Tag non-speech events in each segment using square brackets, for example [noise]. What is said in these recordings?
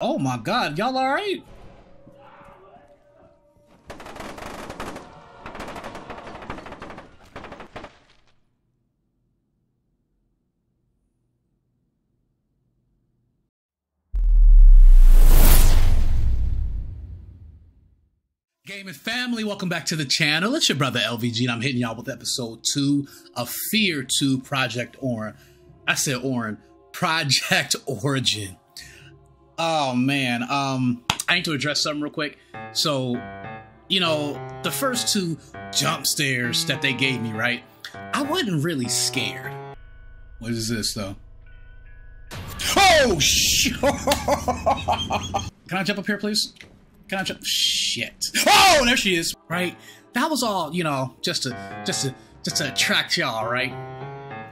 Oh my god, y'all alright? Gaming family, welcome back to the channel. It's your brother LVG, and I'm hitting y'all with episode two of Fear 2 Project Orin. I said Orin, Project [laughs] Origin. Oh man, um, I need to address something real quick. So, you know, the first two jump scares that they gave me, right? I wasn't really scared. What is this though? Oh shit! [laughs] Can I jump up here, please? Can I jump? Shit! Oh, there she is. Right? That was all, you know, just to, just to, just to attract y'all, right?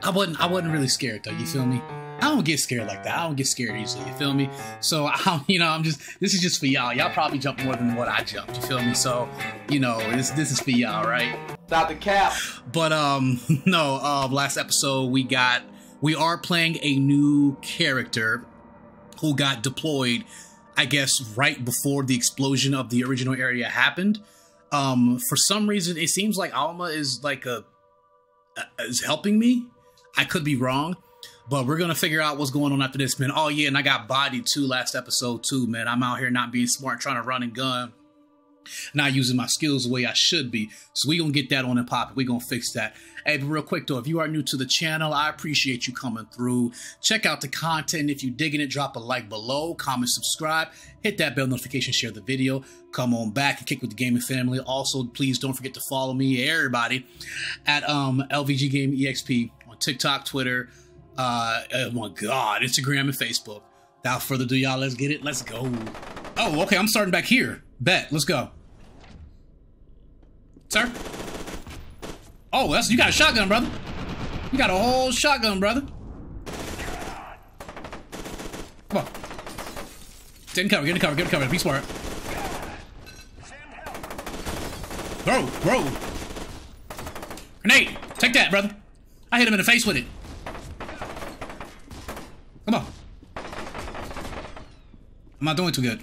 I wasn't, I wasn't really scared though. You feel me? I don't get scared like that. I don't get scared easily. You feel me? So [laughs] I, you know, I'm just. This is just for y'all. Y'all probably jump more than what I jumped. You feel me? So, you know, this this is for y'all, right? Stop the cap. But um, [laughs] no. Uh, last episode we got. We are playing a new character who got deployed. I guess right before the explosion of the original area happened. Um, for some reason, it seems like Alma is like a is helping me. I could be wrong. But we're gonna figure out what's going on after this, man. Oh yeah, and I got bodied too last episode too, man. I'm out here not being smart, trying to run and gun, not using my skills the way I should be. So we gonna get that on and pop. We gonna fix that. Hey, but real quick though, if you are new to the channel, I appreciate you coming through. Check out the content. If you digging it, drop a like below, comment, subscribe, hit that bell notification, share the video. Come on back and kick with the gaming family. Also, please don't forget to follow me, everybody, at um LVG Game EXP on TikTok, Twitter uh, oh my God, Instagram and Facebook. Without further ado, y'all, let's get it. Let's go. Oh, okay, I'm starting back here. Bet, let's go. Sir? Oh, that's you got a shotgun, brother. You got a whole shotgun, brother. Come on. Get in cover, get in cover, get in cover. Be smart. Bro, bro. Grenade. Take that, brother. I hit him in the face with it. Come on. I'm not doing too good.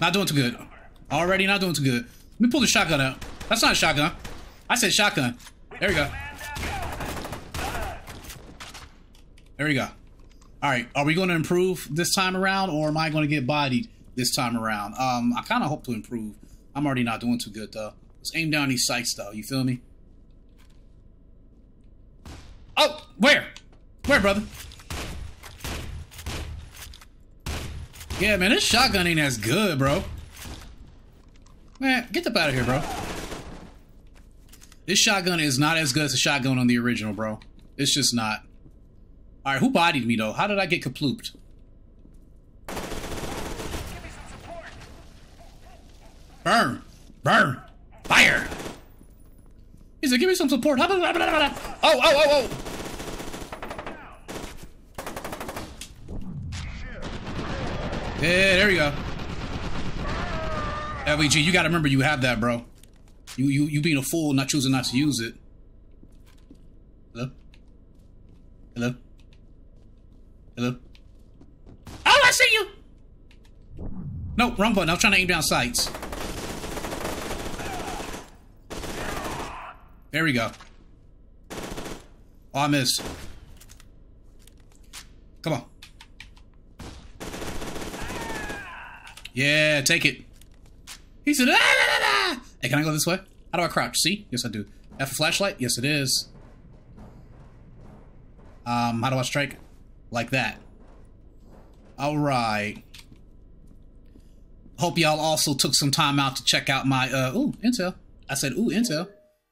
Not doing too good. Already not doing too good. Let me pull the shotgun out. That's not a shotgun. I said shotgun. There we go. There we go. All right. Are we going to improve this time around or am I going to get bodied this time around? Um, I kind of hope to improve. I'm already not doing too good though. Let's aim down these sights though. You feel me? Oh, where? Where, brother? Yeah, man, this shotgun ain't as good, bro. Man, get the out of here, bro. This shotgun is not as good as the shotgun on the original, bro. It's just not. Alright, who bodied me, though? How did I get kaplooped? Burn! Burn! Fire! He said, give me some support. [laughs] Oh, oh, oh, oh! Yeah, there you go. LVG, you gotta remember you have that, bro. You you you being a fool, not choosing not to use it. Hello? Hello? Hello? Oh, I see you! No, wrong button. I was trying to aim down sights. There we go. Oh, I missed. Come on. Yeah, take it. He said, ah. Hey, can I go this way? How do I crouch? See? Yes, I do. F a flashlight? Yes, it is. Um, how do I strike? Like that. Alright. Hope y'all also took some time out to check out my, uh, ooh, intel. I said, ooh, intel.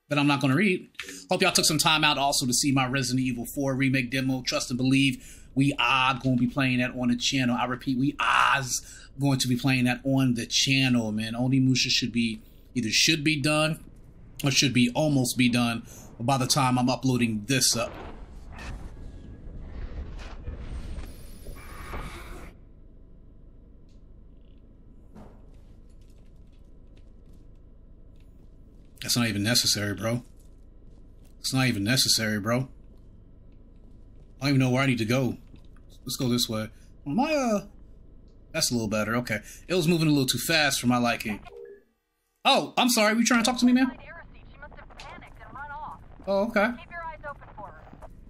That I'm not going to read. Hope y'all took some time out also to see my Resident Evil 4 remake demo. Trust and believe we are going to be playing that on the channel. I repeat, we are going to be playing that on the channel, man. Onimusha should be either should be done or should be almost be done by the time I'm uploading this up. That's not even necessary, bro. It's not even necessary, bro. I don't even know where I need to go. Let's go this way. Am I, uh... That's a little better. Okay. It was moving a little too fast for my liking. Oh, I'm sorry. Were you trying to talk to me, man? Oh, okay.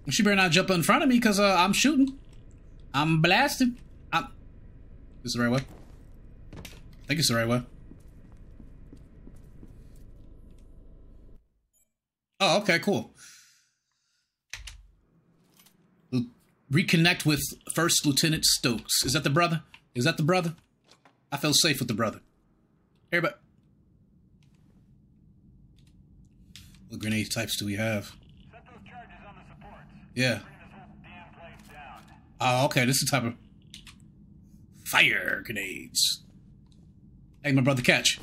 She better not jump in front of me because uh, I'm shooting. I'm blasting. I'm... This is the right way? I think it's the right way. Oh, okay, cool. Reconnect with First Lieutenant Stokes. Is that the brother? Is that the brother? I feel safe with the brother. Everybody. What grenade types do we have? Yeah. Oh, okay. This is the type of fire grenades. Hey, my brother, catch.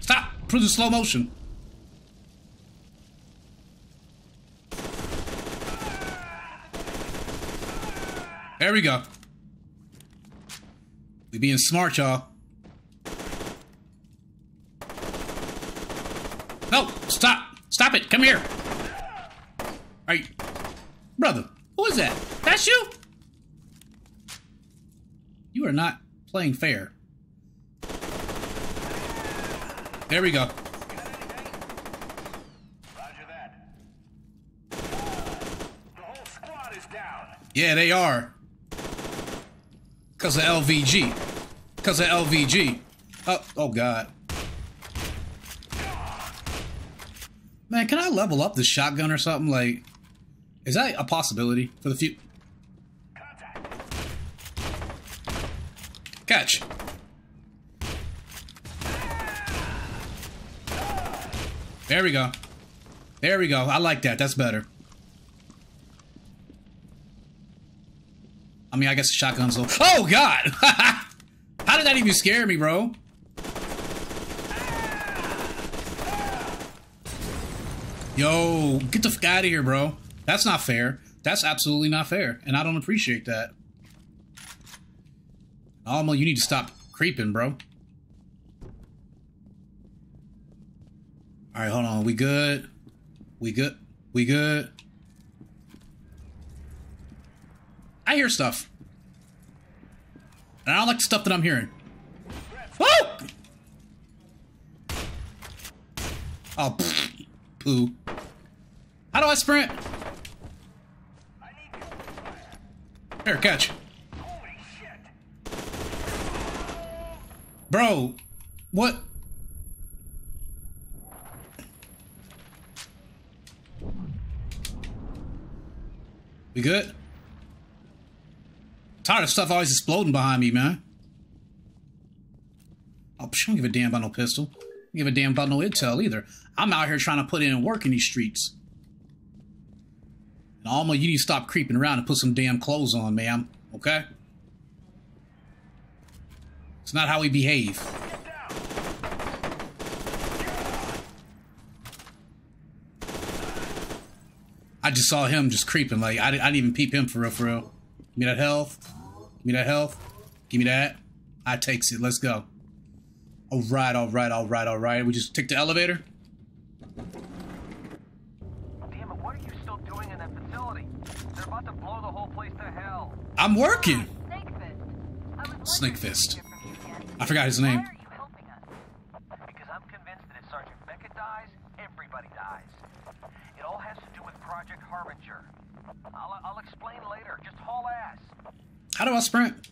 Stop! Prove the slow motion. There we go. We being smart, y'all. No! Stop! Stop it! Come here! Alright. Brother, who is that? That's you? You are not playing fair. There we go. Yeah, they are. Because of LVG. Because of LVG. Oh, oh God. Man, can I level up the shotgun or something? Like, is that a possibility for the future? Catch. There we go. There we go. I like that. That's better. I mean, I guess the shotgun's low. Oh, God! [laughs] How did that even scare me, bro? Yo, get the fuck out of here, bro. That's not fair. That's absolutely not fair. And I don't appreciate that. Alma, you need to stop creeping, bro. Alright, hold on. We good? We good? We good? I hear stuff. And I don't like the stuff that I'm hearing. Woo! Oh, poo. How do I sprint? Here, catch. Bro, what? We good? Tired of stuff always exploding behind me, man. Oh, I don't give a damn about no pistol. I don't give a damn about no intel either. I'm out here trying to put in work in these streets. And Alma, you need to stop creeping around and put some damn clothes on, ma'am. Okay? It's not how we behave. I just saw him just creeping. Like, I, I didn't even peep him for real, for real. Give me that health. Give me that health. Give me that. I takes it. Let's go. All right, all right, all right, all right. We just take the elevator. Damn it, what are you still doing in that facility? They're about to blow the whole place to hell. I'm working. Uh, Snake Fist. I forgot his name. Why are you helping us? Because I'm convinced that if Sergeant Becket dies, everybody dies. It all has to do with Project Harbinger. I'll, I'll explain later. Just haul ass. How do I sprint?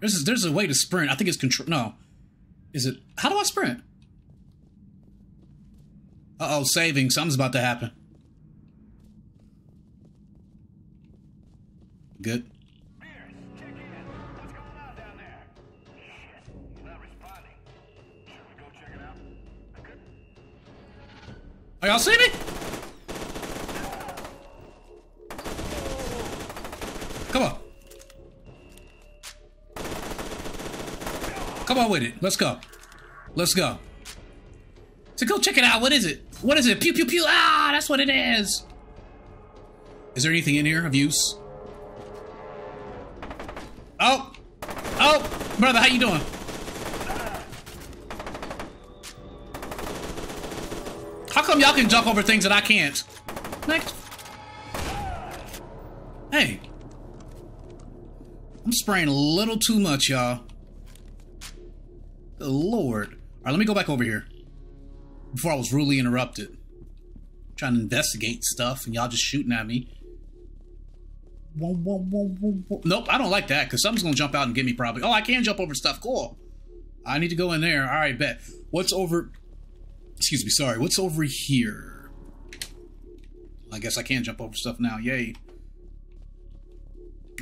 There's there's a way to sprint. I think it's control. No, is it? How do I sprint? Uh oh, saving. Something's about to happen. Good. Pierce, check in. What's Come on with it. Let's go. Let's go. So go check it out. What is it? What is it? Pew pew pew. Ah, that's what it is. Is there anything in here of use? Oh. Oh, brother, how you doing? How come y'all can jump over things that I can't? Next. Hey. I'm spraying a little too much, y'all. Lord. Alright, let me go back over here. Before I was rudely interrupted. trying to investigate stuff and y'all just shooting at me. Whoa, whoa, whoa. Nope, I don't like that because something's gonna jump out and get me probably. Oh, I can jump over stuff. Cool. I need to go in there. All right, bet. What's over? Excuse me. Sorry. What's over here? I guess I can jump over stuff now. Yay.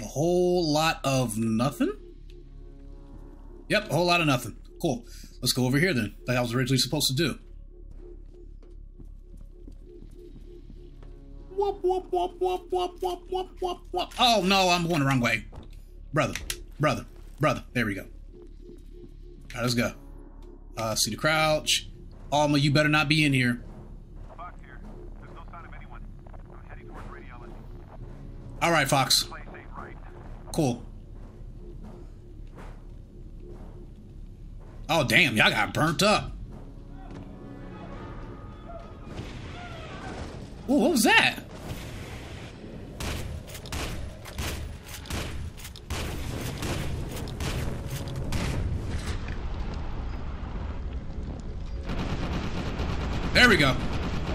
A whole lot of nothing. Yep, a whole lot of nothing. Cool. Let's go over here then, like I was originally supposed to do. Whoop, whoop, whoop, whoop, whoop, whoop, whoop, whoop, whoop. Oh no, I'm going the wrong way. Brother, brother, brother. There we go. All right, let's go. Uh, see the crouch. Alma, you better not be in here. Fox here. There's no sign of anyone. I'm heading towards radiology. All right, Fox. Right. Cool. Oh, damn, y'all got burnt up. Ooh, what was that? There we go.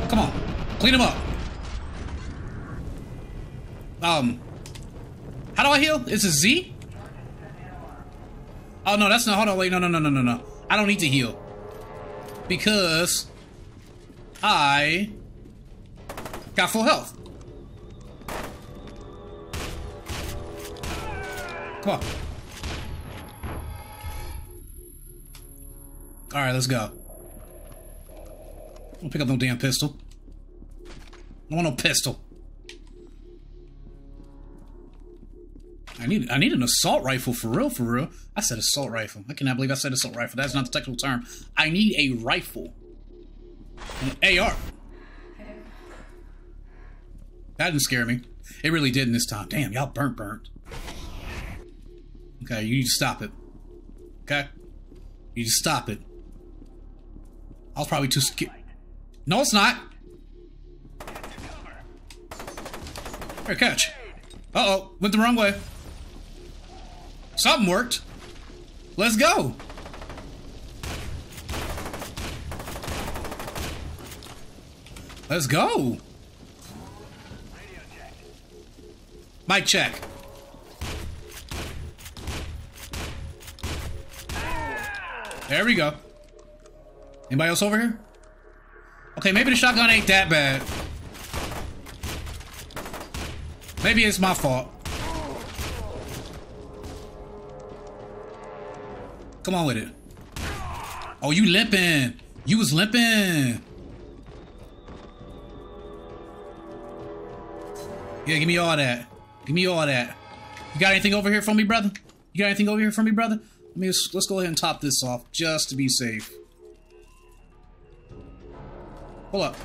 Come on. Clean him up. Um, how do I heal? Is it Z? Oh no, that's not. Hold on, wait, no, no, no, no, no, no. I don't need to heal because I got full health. Come on. All right, let's go. Don't pick up no damn pistol. I want no pistol. I need I need an assault rifle for real, for real. I said assault rifle. I cannot believe I said assault rifle. That's not the technical term. I need a rifle. An AR. That didn't scare me. It really didn't this time. Damn, y'all burnt burnt. Okay, you need to stop it. Okay? You need to stop it. I was probably too scared. No, it's not. Here, catch. Uh-oh, went the wrong way. Something worked. Let's go. Let's go. Mic check. There we go. Anybody else over here? Okay, maybe the shotgun ain't that bad. Maybe it's my fault. Come on with it. Oh, you limping. You was limping. Yeah, give me all that. Give me all that. You got anything over here for me, brother? You got anything over here for me, brother? Let me just, let's go ahead and top this off just to be safe. Hold up.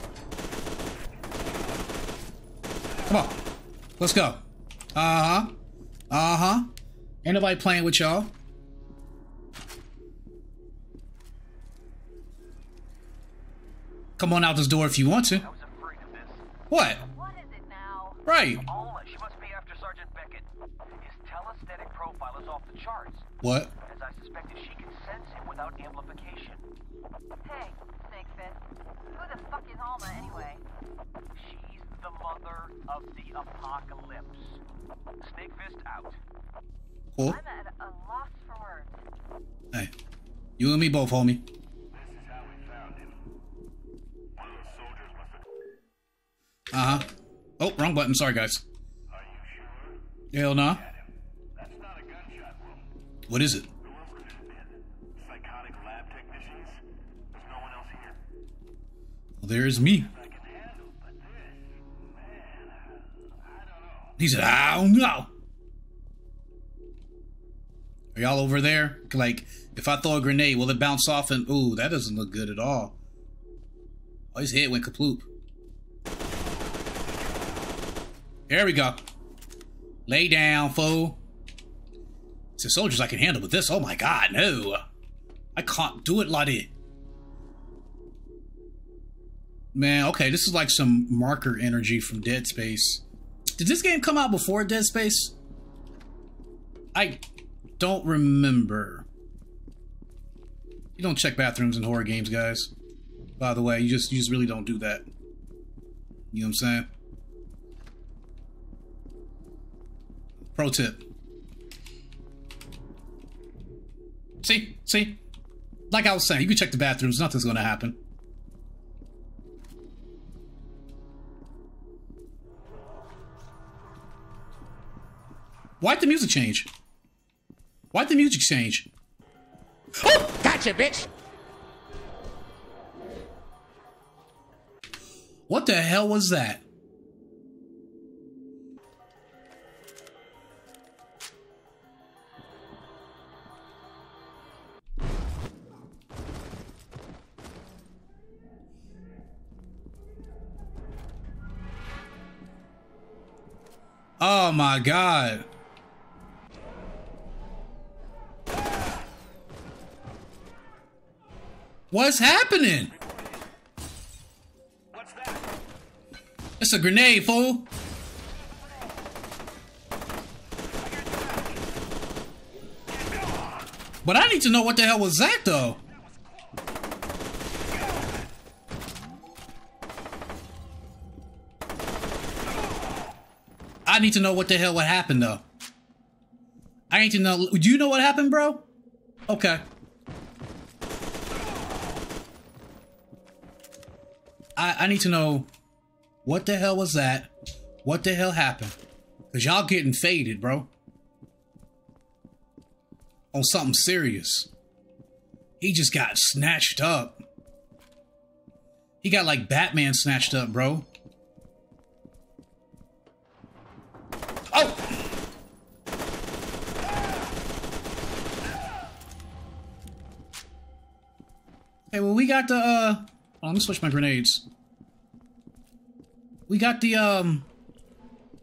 Come on. Let's go. Uh-huh. Uh-huh. Ain't nobody playing with y'all. Come on out this door if you want to. I was afraid of this. What? What is it now? Right. Alma, she must be after Sergeant Becket. His telesthetic profile is off the charts, What? as I suspected she can sense him without amplification. Hey, Snake Who the fuck is Alma anyway? She's the mother of the apocalypse. Snake Fist out. Cool. I'm at a loss for words. Hey. You and me both, homie. This is how we found him. One of those soldiers have. Uh-huh. Oh, wrong button. Sorry, guys. Are you sure? Hell nah. That's not a gunshot wound. What is it? There's. Well, there's me. He said, I don't know. Are y'all over there? Like, if I throw a grenade, will it bounce off and... Ooh, that doesn't look good at all. Oh, his head went kaploop. There we go. Lay down, fool. So soldiers I can handle, with this, oh my god, no. I can't do it it. Man, okay, this is like some marker energy from Dead Space. did this game come out before Dead Space? I don't remember. You don't check bathrooms in horror games, guys. By the way, you just you just really don't do that. You know what I'm saying? Pro tip. See? See? Like I was saying, you can check the bathrooms, nothing's gonna happen. Why'd the music change? Why'd the music change? Oh! Gotcha, bitch! What the hell was that? Oh my god. What's happening? What's that? It's a grenade, fool. But I need to know what the hell was that, though. Need to know what the hell what happened, though. I need to know. Do you know what happened, bro? Okay. I, I need to know what the hell was that? What the hell happened? Cause y'all getting faded, bro. On something serious. He just got snatched up. He got like Batman snatched up, bro. Oh! Hey, well, we got the, uh... Oh, let me switch my grenades. We got the, um...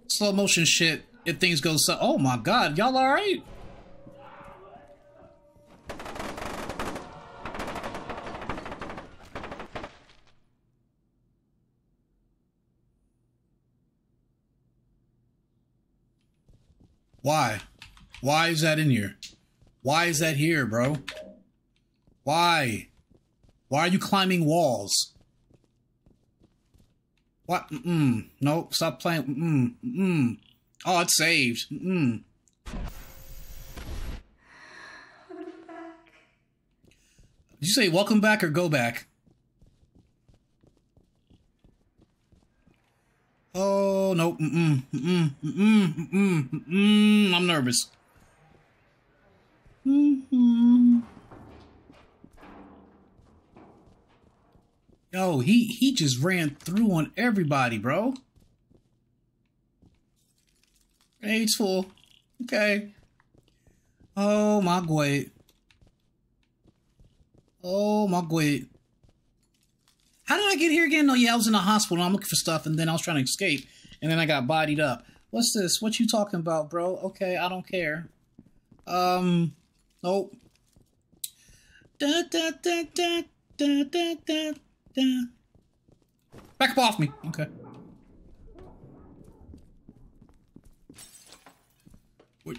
Slow motion shit if things go so... Oh my god, y'all alright? Why? Why is that in here? Why is that here, bro? Why? Why are you climbing walls? What? Mm-mm. Nope. Stop playing. Mm-mm. Mm-mm. Oh, it's saved. Mm-mm. Did you say welcome back or go back? Oh, no. Mm-mm. Mm-mm. Mm-mm. Mm-mm. Mm-mm. I'm nervous. Mm-hmm. Yo, he he just ran through on everybody, bro. Age full. Okay. Oh my god. Oh my god. How did I get here again? No, yeah, I was in the hospital. And I'm looking for stuff, and then I was trying to escape, and then I got bodied up. What's this? What you talking about, bro? Okay, I don't care. Um, nope. Da da da da da da da da. Back up off me. Okay. Wait.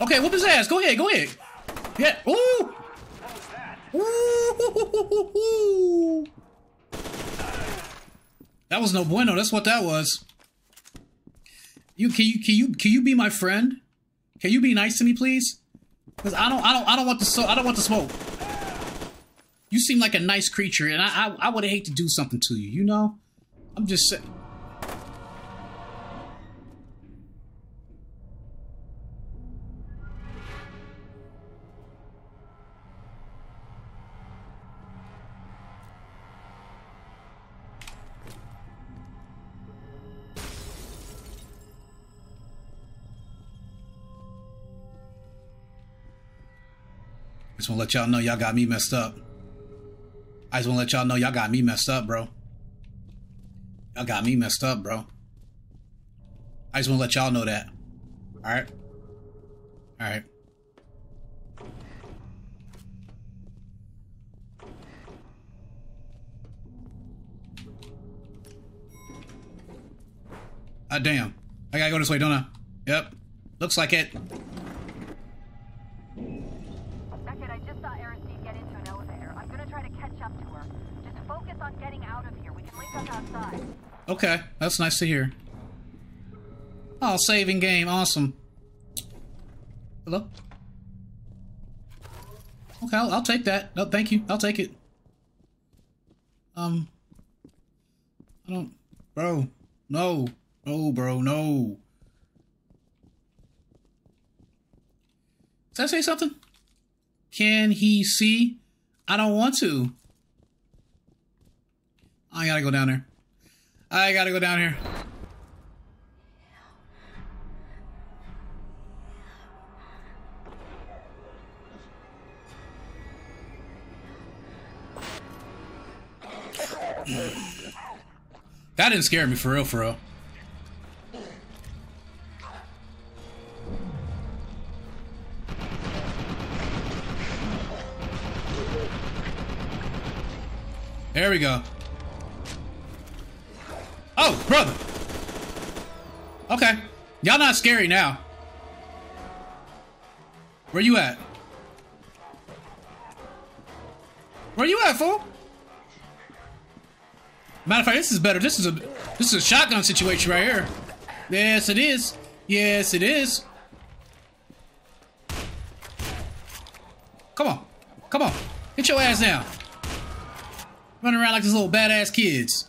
Okay, whoop his ass. Go ahead, go ahead. Yeah. Ooh. Ooh. That was no bueno. That's what that was. You can you can you can you be my friend? Can you be nice to me, please? Because I don't I don't I don't want the so I don't want the smoke. You seem like a nice creature, and I I, I would hate to do something to you. You know, I'm just saying. Just want to let y'all know y'all got me messed up. I just want to let y'all know y'all got me messed up, bro. Y'all got me messed up, bro. I just want to let y'all know that. All right? All right. Ah, damn. I gotta go this way, don't I? Yep. Looks like it. Okay, that's nice to hear. Oh, saving game, awesome. Hello? Okay, I'll, I'll take that. No, thank you. I'll take it. Um, I don't, bro. No, no, bro, no. Did I say something? Can he see? I don't want to. I gotta go down there. I gotta go down here. That didn't scare me for real, for real. There we go. Oh, brother. Okay. Y'all not scary now. Where you at? Where you at, fool? Matter of fact, this is better. This is a this is a shotgun situation right here. Yes, it is. Yes, it is. Come on. Come on. Get your ass down. Running around like these little badass kids.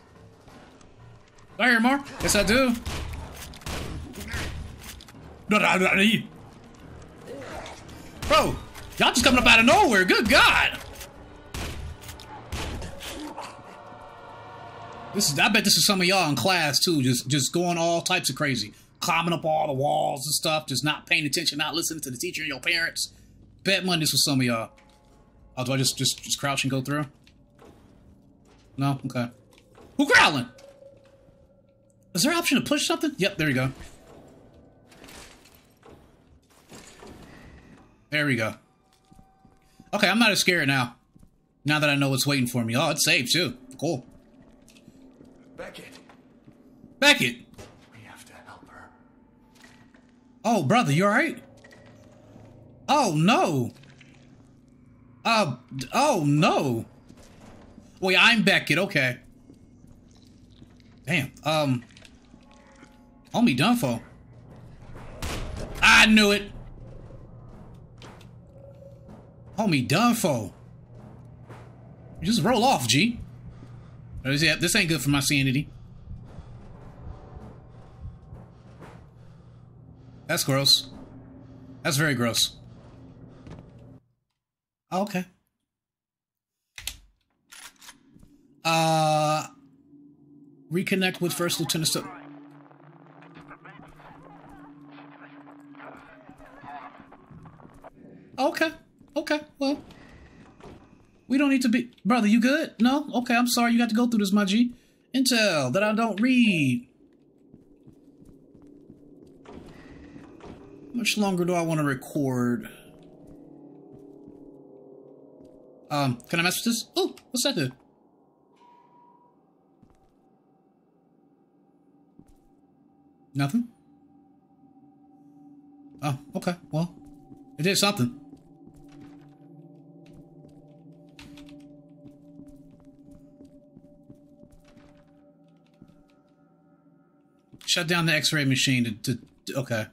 Do I hear more? Yes, I do. Bro, y'all just coming up out of nowhere. Good God. This is I bet this is some of y'all in class too, just just going all types of crazy. Climbing up all the walls and stuff, just not paying attention, not listening to the teacher and your parents. Bet money this was some of y'all. Oh, do I just just just crouch and go through? No? Okay. Who growling? Is there an option to push something? Yep, there you go. There we go. Okay, I'm not as scared now. Now that I know what's waiting for me. Oh, it's safe too. Cool. Becket, Becket! we have to help her. Oh, brother, you alright? Oh, no. Uh, oh, no. Wait, I'm Becket, okay. Damn, um. Homie done for. I knew it. Homie done for. Just roll off, G. Oh, this- ain't good for my sanity. That's gross. That's very gross. Oh, okay. Uh, reconnect with First Lieutenant. Sto- okay. Okay. Well, don't need to be, brother. You good? No. Okay. I'm sorry. You got to go through this, my G. Intel that I don't read. Much longer do I want to record? Um, can I mess with this? Oh, what's that do? Nothing? Oh, okay. Well, it did something. Shut down the x-ray machine to, to okay.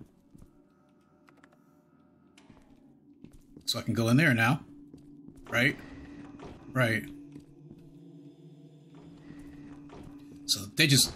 So I can go in there now. Right? Right. So they just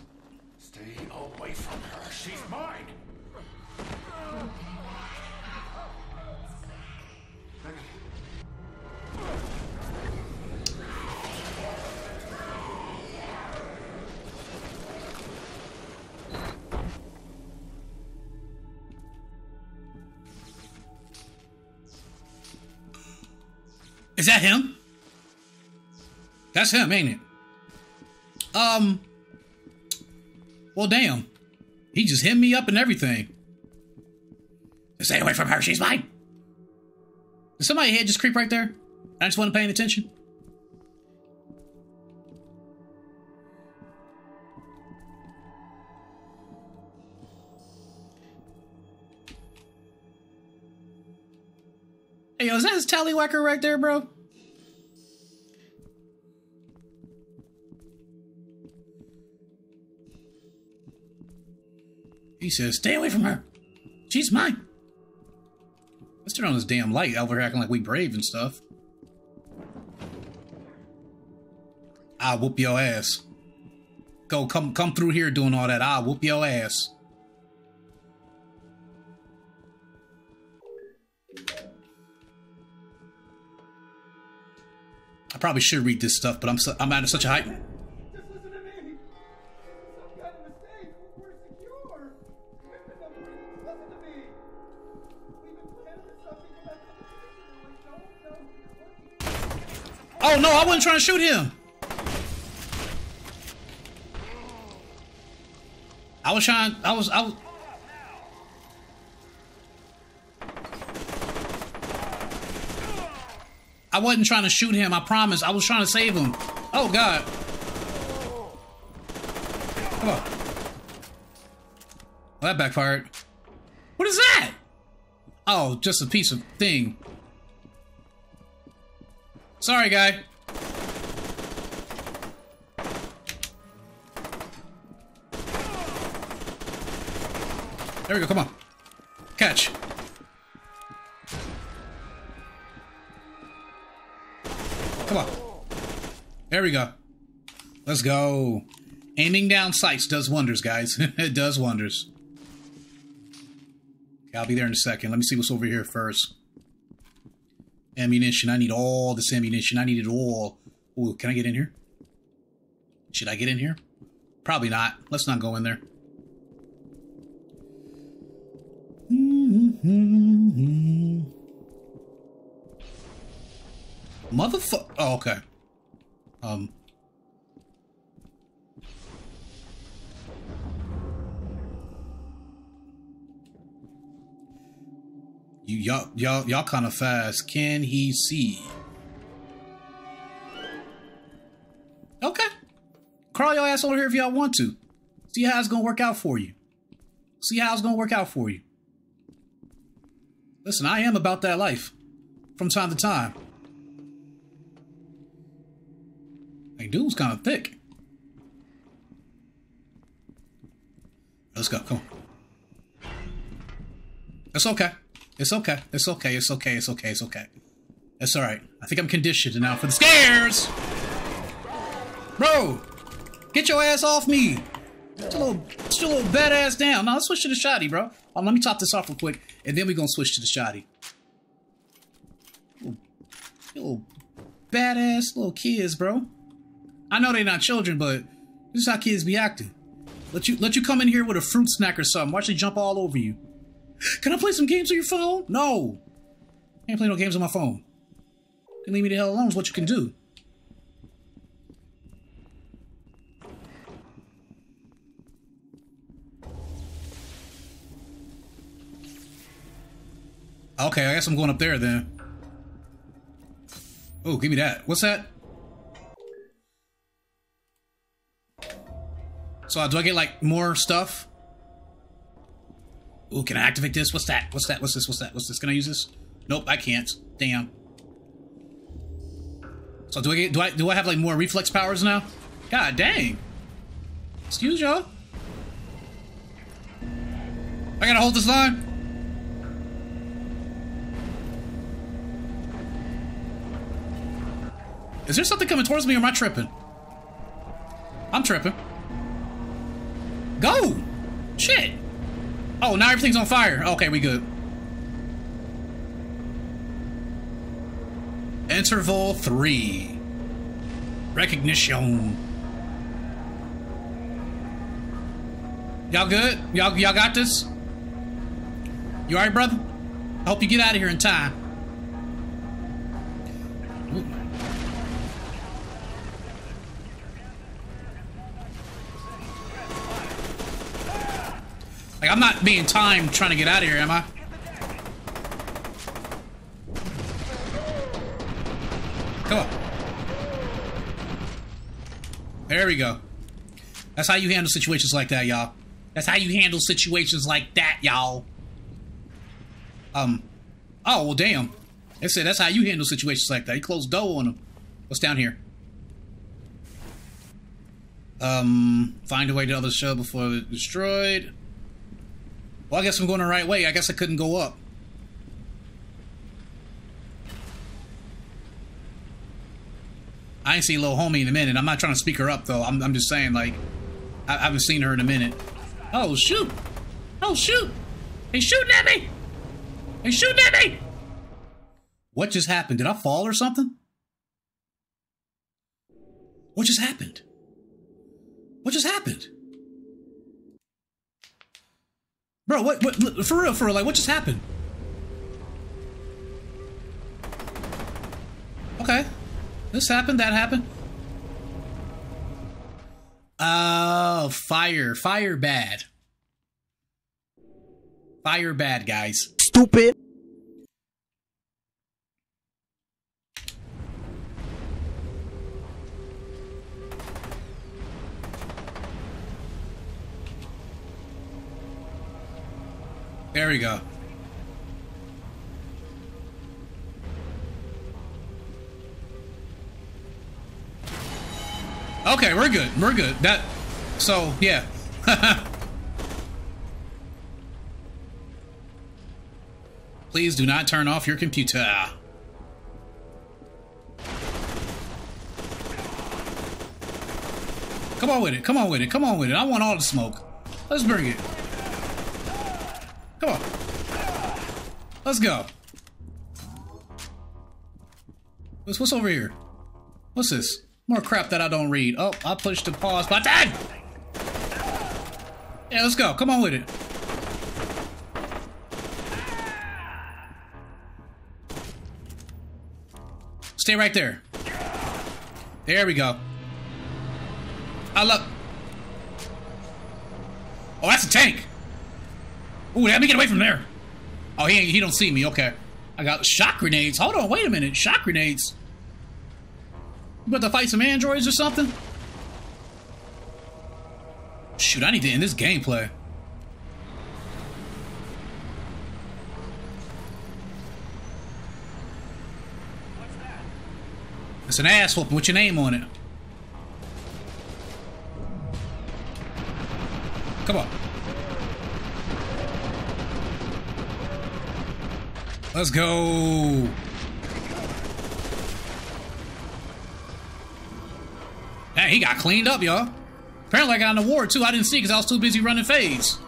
That's him, ain't it? Um. Well, damn. He just hit me up and everything. Stay away from her. She's mine. Did somebody head just creep right there? I just wasn't paying attention. Hey, yo, is that his tallywhacker right there, bro? He says, stay away from her. She's mine. Let's turn on this damn light. Over acting like we brave and stuff. I'll whoop your ass. Go, come, come through here doing all that. I'll whoop your ass. I probably should read this stuff, but I'm I'm at such a hype. No, I wasn't trying to shoot him. I was trying. I was. I was. I wasn't trying to shoot him. I promise. I was trying to save him. Oh God. Come on. Well, that backfired. What is that? Oh, just a piece of thing. Sorry, guy. There we go, come on. Catch. Come on. There we go. Let's go. Aiming down sights does wonders, guys. [laughs] it does wonders. Okay, I'll be there in a second. Let me see what's over here first. Ammunition. I need all this ammunition. I need it all. Ooh, can I get in here? Should I get in here? Probably not. Let's not go in there. Motherfucker. Oh, okay. Um. You y'all y'all y'all kind of fast. Can he see? Okay. Crawl your ass over here if y'all want to. See how it's gonna work out for you. See how it's gonna work out for you. Listen, I am about that life. From time to time. Like, dude's kind of thick. Let's go. Come on. It's okay. It's okay. It's okay. It's okay. It's okay. It's okay. It's alright. I think I'm conditioned now for the scares! Bro! Get your ass off me! Get your little, your little badass down. Now let's switch to the shoddy, bro. Um, let me top this off real quick, and then we're gonna switch to the shoddy. Little, little badass little kids, bro. I know they're not children, but this is how kids be acting. Let you let you come in here with a fruit snack or something. Watch they jump all over you. [gasps] Can I play some games on your phone? No. Can't play no games on my phone. Can leave me the hell alone is what you can do. Okay, I guess I'm going up there then. Oh, give me that. What's that? So uh, do I get like more stuff? Ooh, can I activate this? What's that? What's that? What's this? What's that? What's this? Can I use this? Nope, I can't. Damn. So do I get do I do I have like more reflex powers now? God dang. Excuse y'all. I gotta hold this line. Is there something coming towards me or am I tripping? I'm tripping. Go! Shit! Oh, now everything's on fire. Okay, we good. Interval 3. Recognition. Y'all good? Y'all y'all got this? You alright, brother? I hope you get out of here in time. Like, I'm not being timed trying to get out of here, am I? Come on. There we go. That's how you handle situations like that, y'all. That's how you handle situations like that, y'all. Um. Oh, well, damn. They said that's how you handle situations like that. You close door on them. What's down here? Um, find a way to the other shell before it's destroyed. Well, I guess I'm going the right way. I guess I couldn't go up. I ain't seen little homie in a minute. I'm not trying to speak her up though. I'm, I'm just saying like I, I haven't seen her in a minute. Oh shoot! Oh shoot! He's shooting at me! He's shooting at me! What just happened? Did I fall or something? What just happened? What just happened? Bro, what, what, for real, for real, like, what just happened? Okay. This happened, that happened. Oh, fire. Fire bad. Fire bad, guys. Stupid. There we go. Okay, we're good. We're good. That so yeah. [laughs] Please do not turn off your computer. Come on with it. Come on with it. Come on with it. I want all the smoke. Let's bring it. Come on. Let's go. What's, what's over here? What's this? More crap that I don't read. Oh, I pushed the pause button! Yeah, let's go. Come on with it. Stay right there. There we go. I love... Oh, that's a tank! Ooh, let me get away from there. Oh, he he don't see me. Okay. I got shock grenades. Hold on, wait a minute. Shock grenades. You about to fight some androids or something? Shoot, I need to end this gameplay. It's an ass whooping with your name on it. Come on. Let's go. Hey, he got cleaned up, y'all. Apparently I got an award too. I didn't see because I was too busy running phase.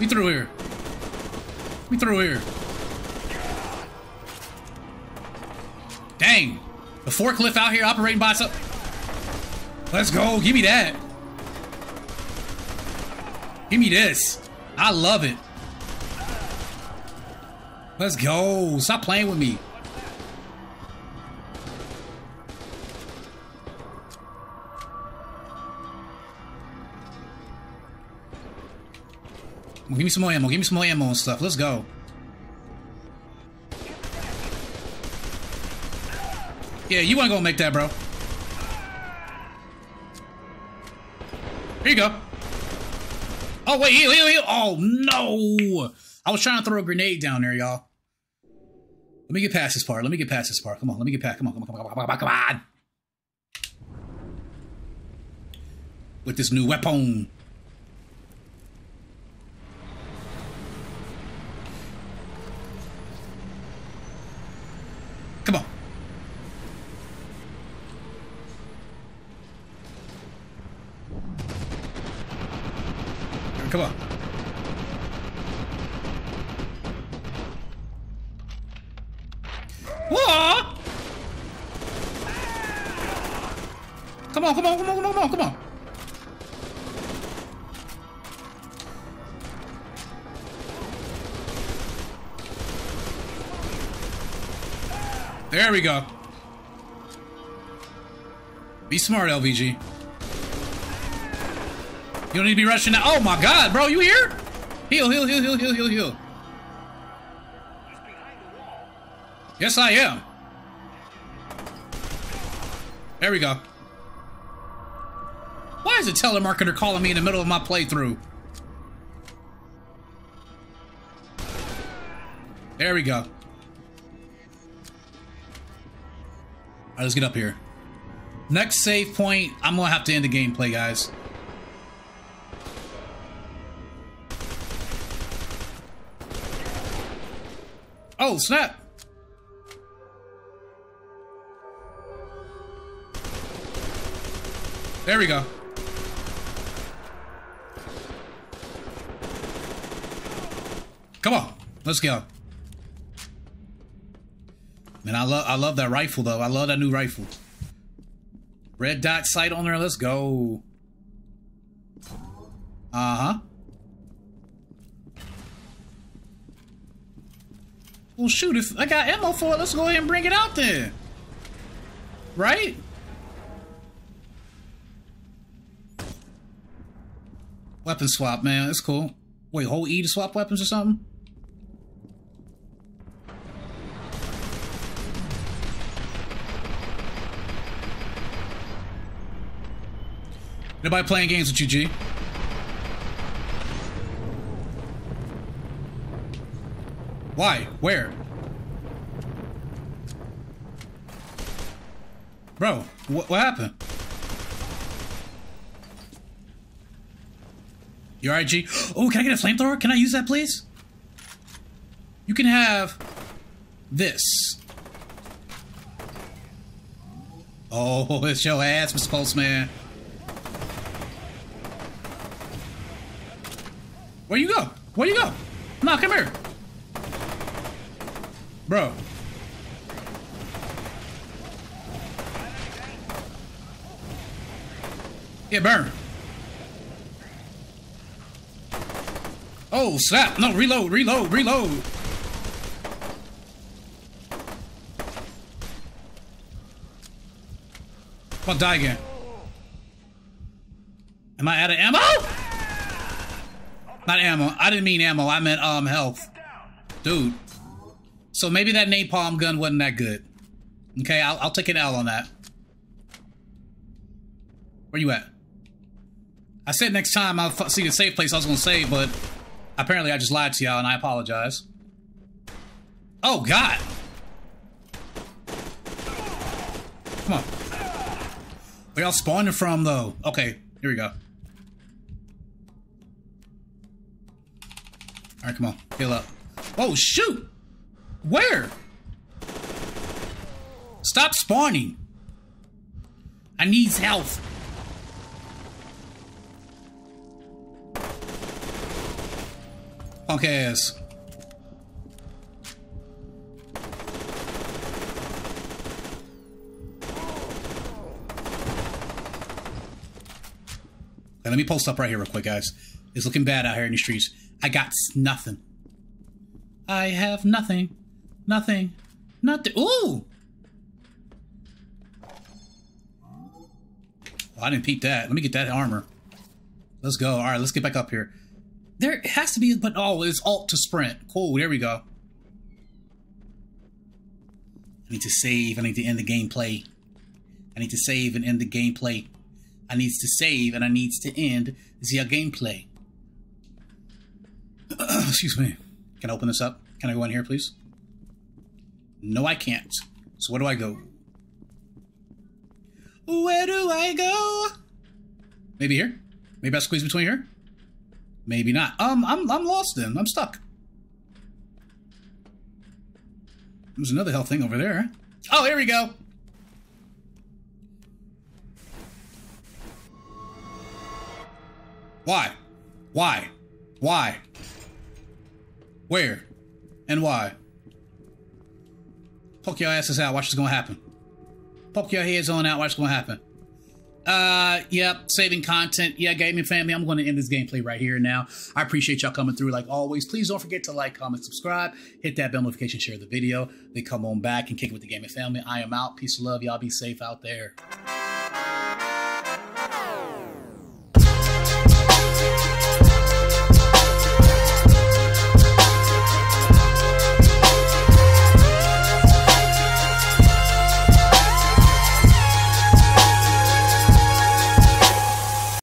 We through here. We through here. Dang. The forklift out here operating by itself. Let's go. Give me that. Give me this. I love it. Let's go. Stop playing with me. Give me some more ammo. Give me some more ammo and stuff. Let's go. Yeah, you want to go make that, bro. Here you go. Oh, wait, heal, heal, heal. Oh, no. I was trying to throw a grenade down there, y'all. Let me get past this part. Let me get past this part. Come on, let me get past. Come on, come on, come on, come on, come on, come on. With this new weapon. We go. Be smart, LVG. You don't need to be rushing now. Oh my god, bro, you here? Heal, heal, heal, heal, heal, heal, heal. Yes, I am. There we go. Why is a telemarketer calling me in the middle of my playthrough? There we go. All right, let's get up here. Next save point, I'm gonna have to end the gameplay, guys. Oh, snap! There we go. Come on, let's go. Man, I love I love that rifle though. I love that new rifle. Red dot sight on there. Let's go. Uh huh. Well, shoot, if I got ammo for it, let's go ahead and bring it out then. Right? Weapon swap, man. That's cool. Wait, hold E to swap weapons or something? Nobody playing games with you, G? Why? Where? Bro, what, what happened? You alright, G? Oh, can I get a flamethrower? Can I use that, please? You can have this. Oh, [laughs] it's your ass, Mr. Postman. Where you go? Where you go? No, come here. Bro. Yeah, burn. Oh, snap. No, reload, reload, reload. On, die again. Am I out of ammo? Not ammo. I didn't mean ammo. I meant um health. Dude. So maybe that napalm gun wasn't that good. Okay, I'll, I'll take an L on that. Where you at? I said next time I'll see the safe place I was going to save, but apparently I just lied to y'all and I apologize. Oh, God. Come on. Where y'all spawning from, though? Okay, here we go. All right, come on. Heal up. Oh, shoot! Where? Stop spawning. I need health. Punk ass. Let me post up right here real quick, guys. It's looking bad out here in the streets. I got nothing. I have nothing. Nothing. Nothing. Ooh! Oh, I didn't peep that. Let me get that armor. Let's go. All right, let's get back up here. There has to be, but oh, it's alt to sprint. Cool, there we go. I need to save. I need to end the gameplay. I need to save and end the gameplay. I need to save and I need to end the gameplay. [clears throat] Excuse me. Can I open this up? Can I go in here, please? No, I can't. So where do I go? Where do I go? Maybe here? Maybe I squeeze between here? Maybe not. Um, I'm I'm lost then. I'm stuck. There's another health thing over there. Oh, here we go. Why? Why? Why? Where? And why? Poke your asses out. Watch what's gonna happen. Poke your heads on out. Watch what's gonna happen. Uh, yep, saving content. Yeah, gaming family, I'm going to end this gameplay right here now. I appreciate y'all coming through like always. Please don't forget to like, comment, subscribe, hit that bell notification, share the video. Then come on back and kick it with the gaming family. I am out. Peace love. Y'all be safe out there.